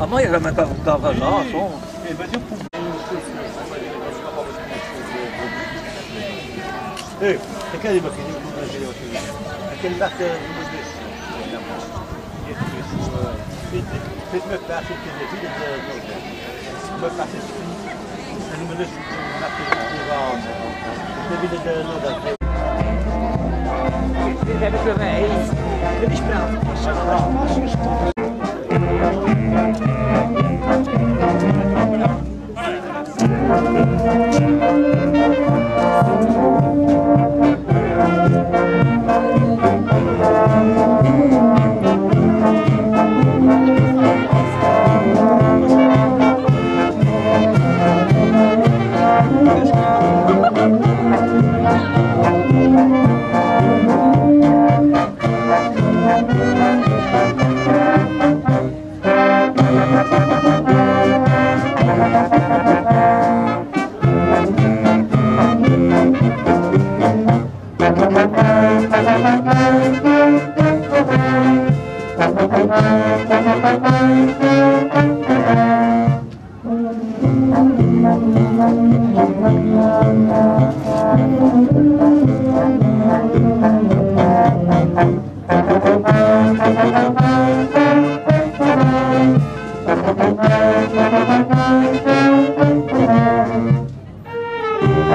À moi, il n'y a jamais pas d'argent, Eh, quelle marque Quelle marque Faites-moi Faites-moi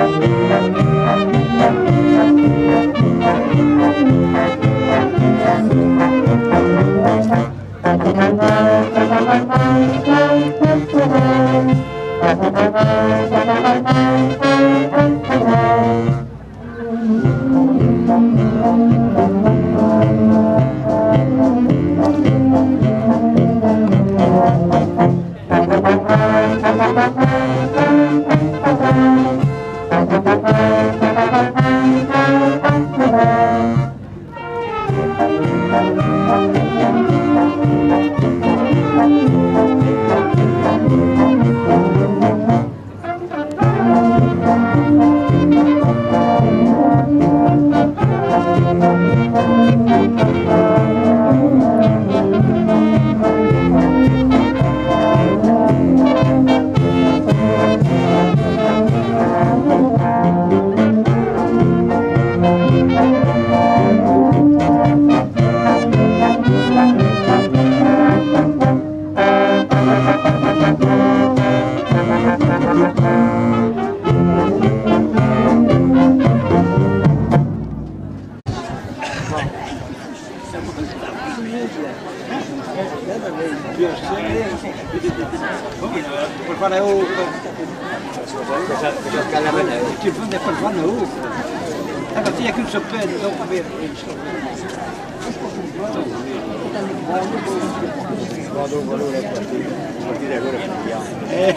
Bye. vado con loro partire con loro e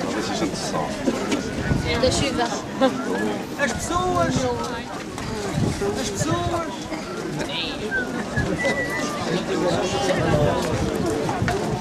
Talvez a gente só. Da chuva. As pessoas. As pessoas.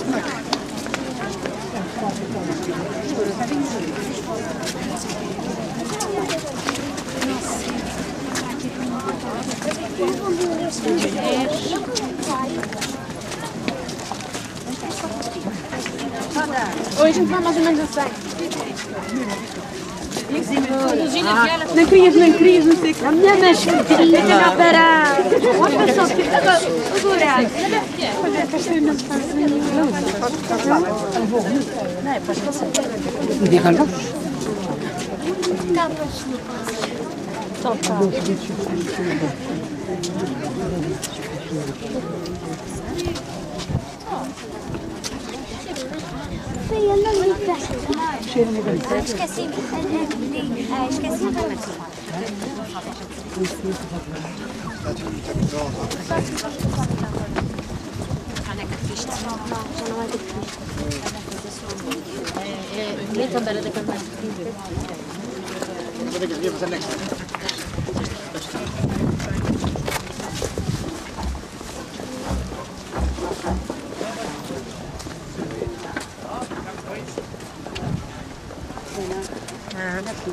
Snacks. Hoje a gente vai mais ou menos assim. não querias, não querias, não sei o que. A minha mãe queria não parar. Uma pessoa que agora. Diga lá. Tá, tá. Tá, tá. Esqueci-me. Esqueci-me da Não, já não é daqui. É, é, nem tão da da câmara. Vou ter que fazer next. なく。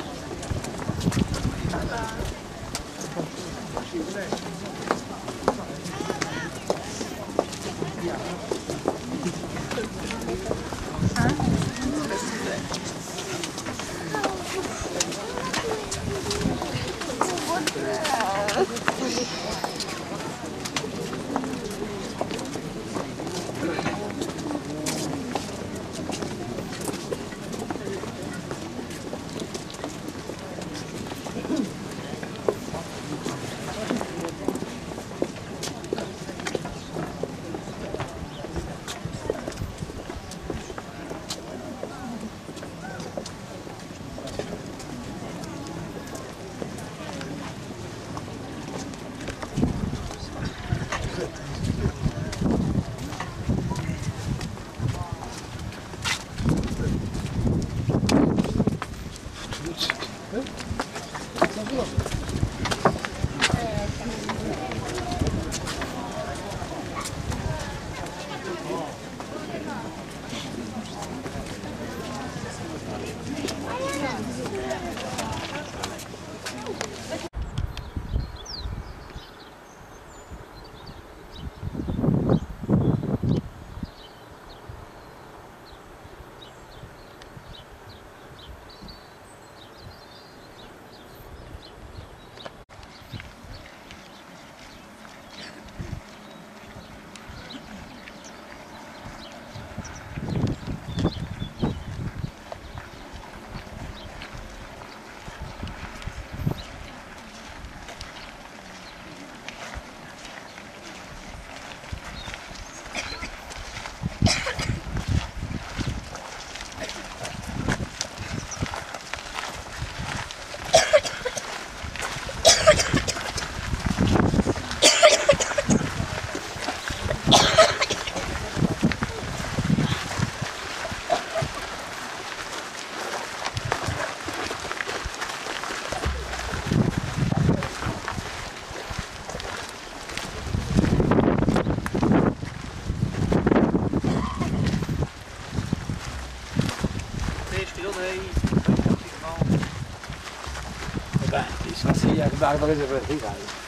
但是不着急啊。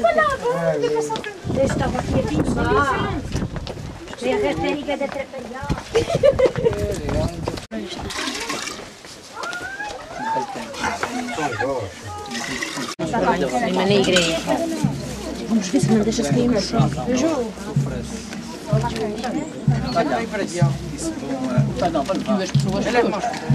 para Estava aqui a pintar. Tem a técnica de atrapalhar. Mas na igreja. Vamos ver se não deixa-se cair no chão. Duas pessoas todas.